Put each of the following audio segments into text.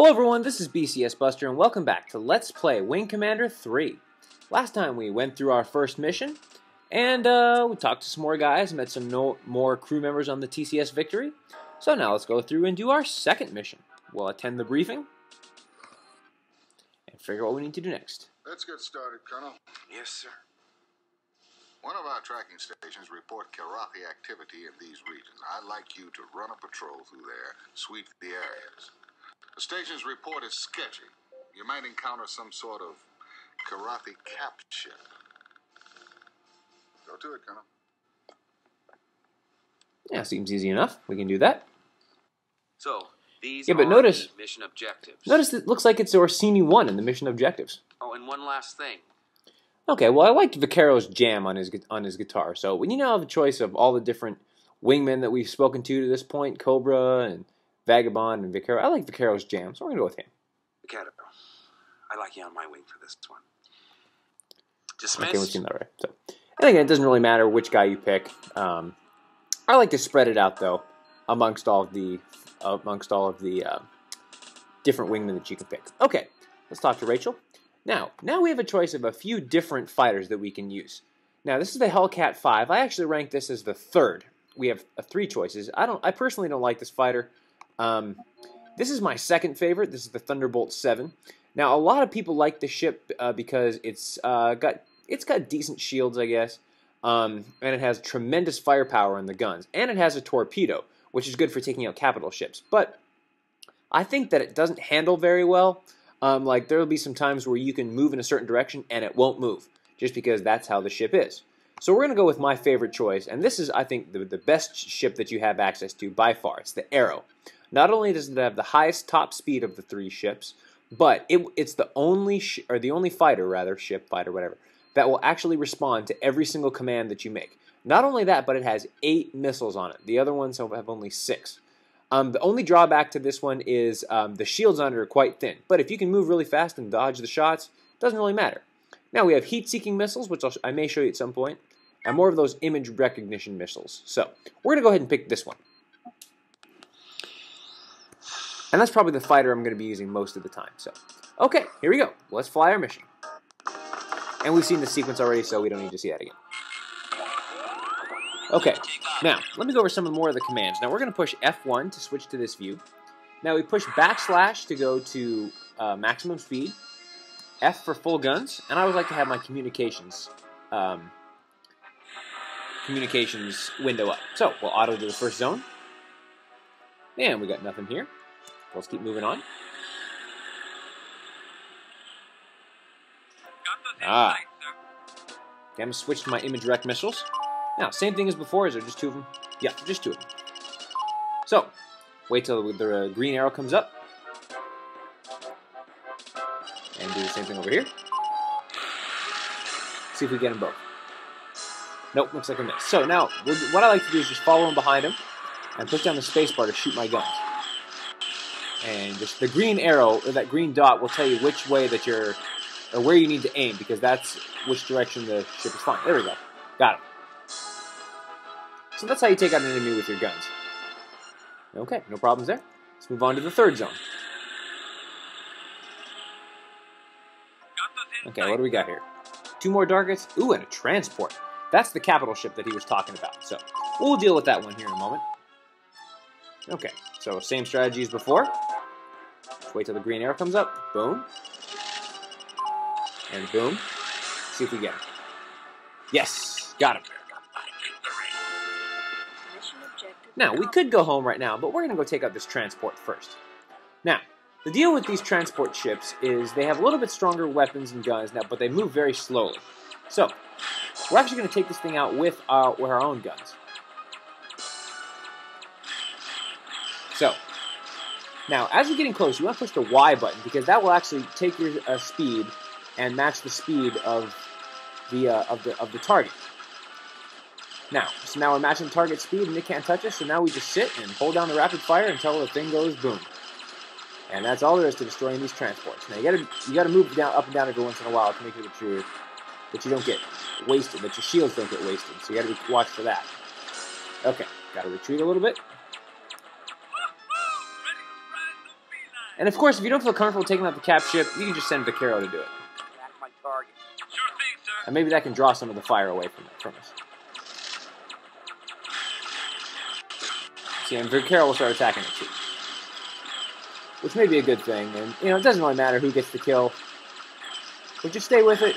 Hello everyone, this is BCS Buster and welcome back to Let's Play Wing Commander 3. Last time we went through our first mission and uh, we talked to some more guys, met some no more crew members on the TCS Victory. So now let's go through and do our second mission. We'll attend the briefing and figure out what we need to do next. Let's get started, Colonel. Yes, sir. One of our tracking stations report Kilrathi activity in these regions. I'd like you to run a patrol through there, sweep the areas. The station's report is sketchy. You might encounter some sort of Kilrathi cap ship. Go to it, Colonel. Yeah, seems easy enough. We can do that. So, these Yeah, but are notice- the mission objectives. Notice it looks like it's Orsini 1 in the mission objectives. Oh, and one last thing. Okay, well, I liked Vaquero's jam on his on his guitar. So when you now have a choice of all the different wingmen that we've spoken to to this point, Cobra and Vagabond and Vaquero, I like Vaquero's jam, so we're gonna go with him. Caterpillar. I like you on my wing for this one. Okay, we've Dismissed. seen that right. So, and again, it doesn't really matter which guy you pick. Um, I like to spread it out though amongst all of the amongst all of the uh, different wingmen that you can pick. Okay, let's talk to Rachel. Now, now we have a choice of a few different fighters that we can use. Now, this is the Hellcat 5. I actually rank this as the third. We have uh, three choices. I don't. I personally don't like this fighter. Um, this is my second favorite. This is the Thunderbolt 7. Now, a lot of people like the ship uh, because it's uh, got it's got decent shields, I guess, um, and it has tremendous firepower in the guns, and it has a torpedo, which is good for taking out capital ships. But I think that it doesn't handle very well. Um, like there will be some times where you can move in a certain direction and it won't move, just because that's how the ship is. So we're going to go with my favorite choice, and this is, I think, the, the best ship that you have access to by far. It's the Arrow. Not only does it have the highest top speed of the three ships, but it, it's the only sh- or the only fighter, rather, ship fighter, whatever, that will actually respond to every single command that you make. Not only that, but it has eight missiles on it. The other ones have only six. Um, the only drawback to this one is um, the shields on it are quite thin. But if you can move really fast and dodge the shots, it doesn't really matter. Now we have heat-seeking missiles, which I'll, I may show you at some point, and more of those image recognition missiles. So we're gonna go ahead and pick this one. And that's probably the fighter I'm going to be using most of the time. So, okay, here we go. Let's fly our mission. And we've seen the sequence already, so we don't need to see that again. Okay, now let me go over some of more of the commands. Now we're going to push F1 to switch to this view. Now we push backslash to go to uh, maximum speed. F for full guns, and I would like to have my communications um, communications window up. So we'll auto to the first zone, and we got nothing here. Let's keep moving on. Ah. Okay, I'm gonna switch to my image rec missiles. Now, same thing as before. Is there just two of them? Yeah, just two of them. So, wait till the uh, green arrow comes up. And do the same thing over here. See if we get them both. Nope, looks like a miss. So now, what I like to do is just follow him behind him and push down the spacebar to shoot my guns. And just the green arrow, or that green dot, will tell you which way that you're, or where you need to aim, because that's which direction the ship is flying. There we go. Got it. So that's how you take out an enemy with your guns. Okay, no problems there. Let's move on to the third zone. Okay, what do we got here? Two more targets. Ooh, and a transport. That's the capital ship that he was talking about. So we'll deal with that one here in a moment. Okay, so same strategy as before. Wait till the green arrow comes up. Boom. And boom. See if we get him. Yes, got him. Now, we could go home right now, but we're going to go take out this transport first. Now, the deal with these transport ships is they have a little bit stronger weapons and guns now, but they move very slowly. So, we're actually going to take this thing out with our, with our own guns. So, now, as you're getting close, you want to push the Y button because that will actually take your uh, speed and match the speed of the uh, of the of the target. Now, so now we're matching target speed and they can't touch us, so now we just sit and hold down the rapid fire until the thing goes boom. And that's all there is to destroying these transports. Now you gotta you gotta move down up and down every once in a while to make sure that you that you don't get wasted, that your shields don't get wasted. So you gotta watch for that. Okay, gotta retreat a little bit. And of course, if you don't feel comfortable taking out the cap ship, you can just send Vaquero to do it. Sure thing. And maybe that can draw some of the fire away from, from us. See, and Vaquero will start attacking it too. Which may be a good thing. And, you know, it doesn't really matter who gets the kill. But just stay with it.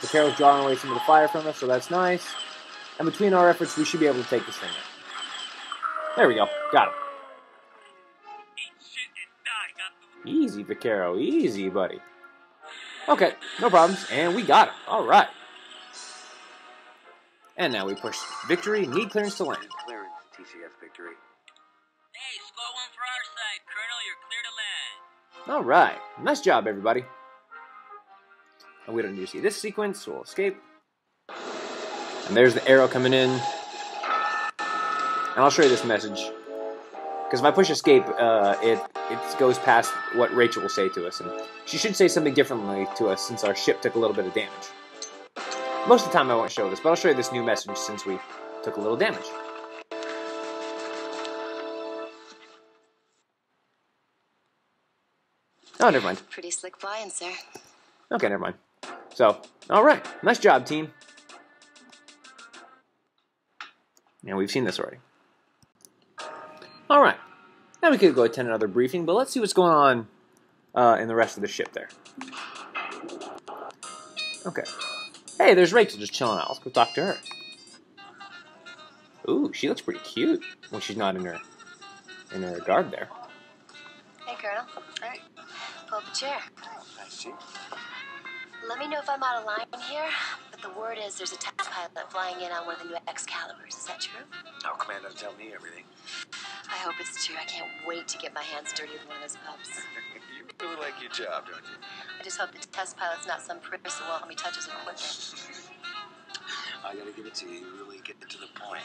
Vaquero's drawing away some of the fire from us, so that's nice. And between our efforts, we should be able to take this thing out. There we go. Got him. Easy, Vaquero. Easy, buddy. Okay, no problems. And we got him. All right. And now we push victory. Need clearance to land. Clearance, TCS victory. Hey, score one for our side, Colonel. You're clear to land. All right. Nice job, everybody. And we don't need to see this sequence, so we'll escape. And there's the arrow coming in. And I'll show you this message. Because if I push escape, uh, it it goes past what Rachel will say to us, and she should say something differently to us since our ship took a little bit of damage. Most of the time, I won't show this, but I'll show you this new message since we took a little damage. Oh, never mind. Pretty slick flying, sir. Okay, never mind. So, all right, nice job, team. Now we've seen this already. All right, now we could go attend another briefing, but let's see what's going on uh, in the rest of the ship there. Okay. Hey, there's Rachel just chilling out. Let's go talk to her. Ooh, she looks pretty cute when she's not in her in her garb there. Hey, Colonel. All right. Pull up a chair. I see. Let me know if I'm out of line here, but the word is there's a test pilot flying in on one of the new Excaliburs. Is that true? Oh, now, Commander, tell me everything. I hope it's true. I can't wait to get my hands dirty with one of those pups. you really like your job, don't you? I just hope the test pilot's not some prick who won't let me touch his equipment. I gotta give it to you. You really get to the point.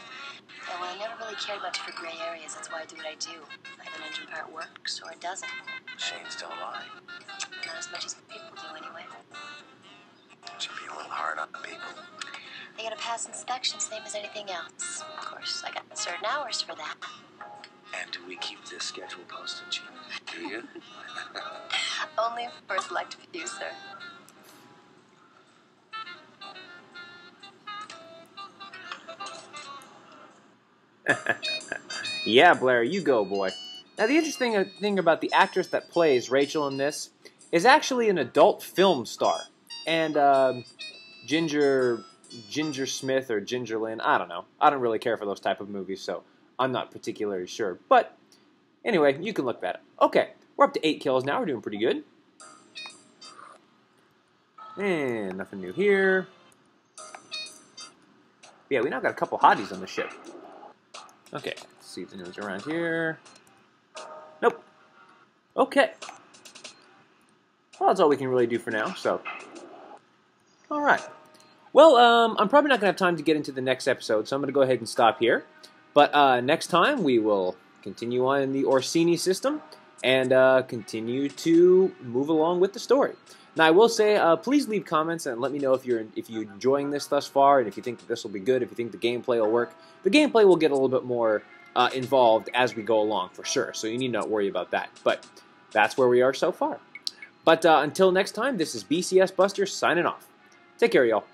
And well, I never really cared much for gray areas. That's why I do what I do. Either an engine part works or it doesn't. Shane's don't lie. Not as much as people do, anyway. Should be a little hard on people. They gotta pass inspection, same as anything else. Of course, I got certain hours for that. And do we keep this schedule posted, Chief? Do you? Only for a select few, sir. Yeah, Blair, you go, boy. Now, the interesting uh, thing about the actress that plays Rachel in this is actually an adult film star. And um, Ginger Ginger Smith or Ginger Lynn, I don't know. I don't really care for those type of movies, so I'm not particularly sure. But anyway, you can look that up. Okay, we're up to eight kills now. We're doing pretty good. And nothing new here. Yeah, we now got a couple hotties on the ship. Okay, let's see if anyone's around here. Nope. Okay. Well, that's all we can really do for now, so. Alright. Well, um, I'm probably not going to have time to get into the next episode, so I'm going to go ahead and stop here. But uh, next time, we will continue on in the Orsini system and uh, continue to move along with the story. Now, I will say, uh, please leave comments and let me know if you're if you're enjoying this thus far, and if you think that this will be good, if you think the gameplay will work. The gameplay will get a little bit more uh, involved as we go along, for sure. So you need not worry about that. But that's where we are so far. But uh, until next time, this is BCS Buster signing off. Take care, y'all.